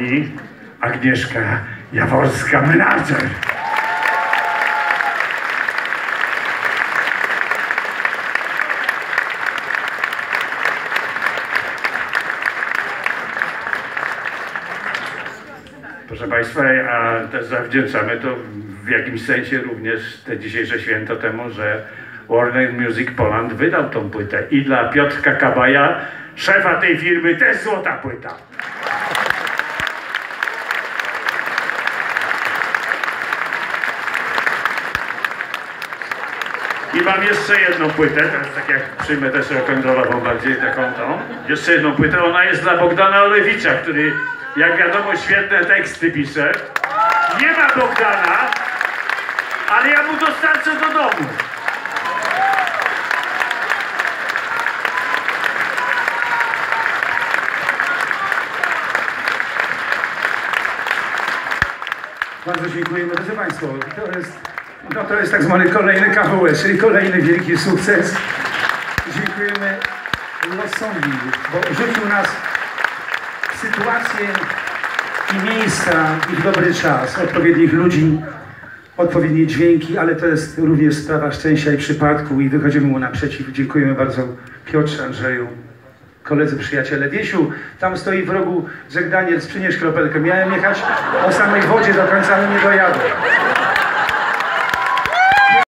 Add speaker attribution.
Speaker 1: pani Agnieszka Jaworska-Menadżer. Proszę Państwa, a też zawdzięczamy to w jakimś sensie również te dzisiejsze święto temu, że Warner Music Poland wydał tą płytę. I dla Piotrka Kabaja, szefa tej firmy, też złota płyta. I mam jeszcze jedną płytę, teraz tak jak przyjmę też rock'n'rollową bardziej taką tą. Jeszcze jedną płytę, ona jest dla Bogdana Olewicza, który jak wiadomo świetne teksty pisze. Nie ma Bogdana, ale ja mu dostarczę do domu.
Speaker 2: Bardzo dziękujemy. Drodzy Państwo, to jest, no to jest tak zwany kolejny KWS, czyli kolejny wielki sukces. Dziękujemy losowi, bo rzucił nas w sytuację i miejsca i w dobry czas, odpowiednich ludzi, odpowiednie dźwięki, ale to jest również sprawa szczęścia i przypadku i wychodzimy mu naprzeciw. Dziękujemy bardzo Piotrze, Andrzeju, koledzy, przyjaciele. Wiesiu, tam stoi w rogu Jack Daniels, przynieś kropelkę. Miałem jechać o samej wodzie do końca, nie dojadę.